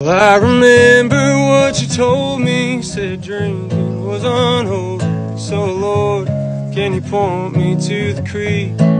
Well, I remember what you told me, said drinking was unholy. So, Lord, can you point me to the creek?